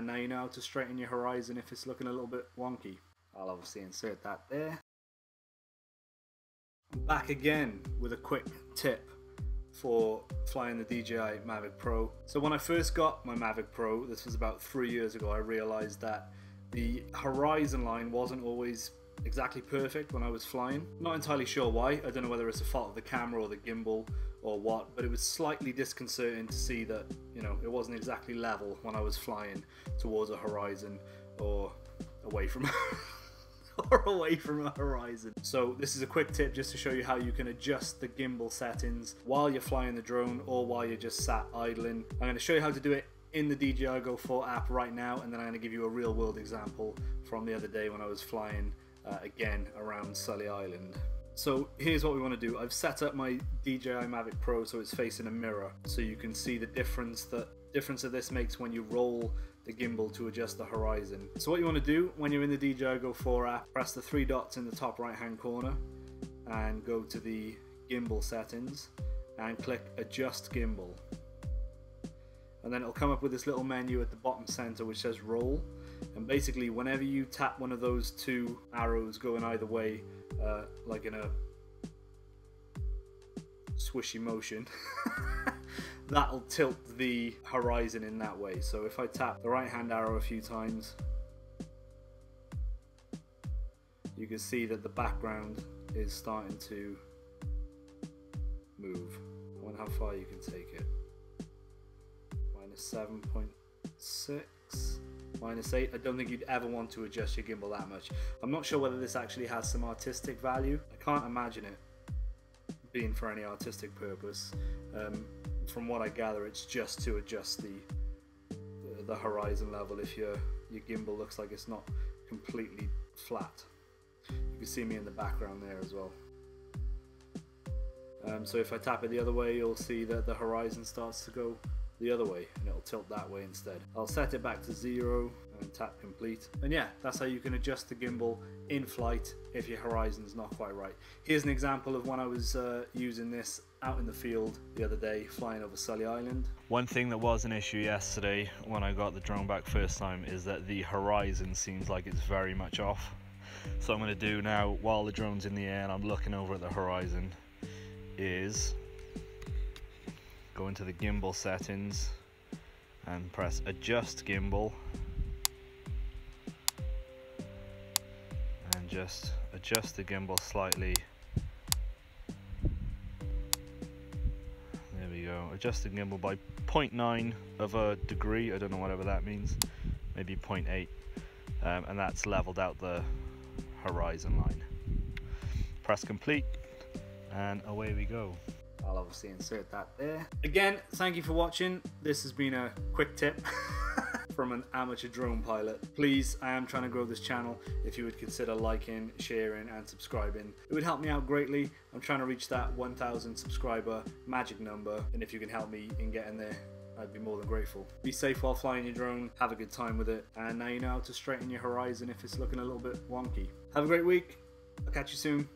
And now you know how to straighten your horizon if it's looking a little bit wonky. I'll obviously insert that there. Back again with a quick tip for flying the DJI Mavic Pro. So when I first got my Mavic Pro, this was about three years ago, I realized that the horizon line wasn't always exactly perfect when I was flying. Not entirely sure why, I don't know whether it's a fault of the camera or the gimbal or what, but it was slightly disconcerting to see that, you know, it wasn't exactly level when I was flying towards a horizon or away from or away from a horizon. So this is a quick tip just to show you how you can adjust the gimbal settings while you're flying the drone or while you're just sat idling. I'm going to show you how to do it in the DJI Go 4 app right now and then I'm going to give you a real world example from the other day when I was flying uh, again around Sully Island. So here's what we want to do. I've set up my DJI Mavic Pro so it's facing a mirror so you can see the difference that difference that this makes when you roll the gimbal to adjust the horizon. So what you want to do when you're in the DJI Go 4 app, press the three dots in the top right hand corner and go to the gimbal settings and click adjust gimbal. And then it'll come up with this little menu at the bottom center which says roll and basically whenever you tap one of those two arrows going either way uh, like in a swishy motion that'll tilt the horizon in that way. So if I tap the right hand arrow a few times you can see that the background is starting to move. I wonder how far you can take it. Minus 7.6 minus 8. I don't think you'd ever want to adjust your gimbal that much. I'm not sure whether this actually has some artistic value. I can't imagine it being for any artistic purpose. Um, from what I gather, it's just to adjust the the horizon level if your your gimbal looks like it's not completely flat. You can see me in the background there as well. Um, so if I tap it the other way, you'll see that the horizon starts to go the other way and it'll tilt that way instead. I'll set it back to zero and tap complete. And yeah, that's how you can adjust the gimbal in flight if your horizon's not quite right. Here's an example of when I was uh, using this out in the field the other day flying over Sully Island. One thing that was an issue yesterday when I got the drone back first time is that the horizon seems like it's very much off. So I'm going to do now while the drone's in the air and I'm looking over at the horizon is go into the gimbal settings and press adjust gimbal. And just adjust the gimbal slightly. There we go. Adjust the gimbal by 0.9 of a degree. I don't know whatever that means. Maybe 0.8 um, and that's leveled out the horizon line. Press complete and away we go I'll obviously insert that there. Again, thank you for watching. This has been a quick tip from an amateur drone pilot. Please, I am trying to grow this channel. If you would consider liking, sharing and subscribing, it would help me out greatly. I'm trying to reach that 1000 subscriber magic number and if you can help me in getting there, I'd be more than grateful. Be safe while flying your drone, have a good time with it, and now you know how to straighten your horizon if it's looking a little bit wonky. Have a great week. I'll catch you soon.